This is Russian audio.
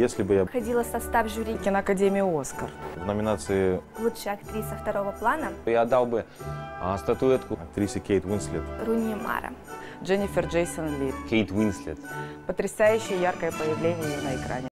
Если бы я Входила в состав жюри Киноакадемии «Оскар». в номинации «Лучшая актриса второго плана» Я отдал бы а, статуэтку актрисе Кейт Уинслет, Руни Мара. Дженнифер Джейсон Ли. Кейт Уинслет. Потрясающее яркое появление на экране.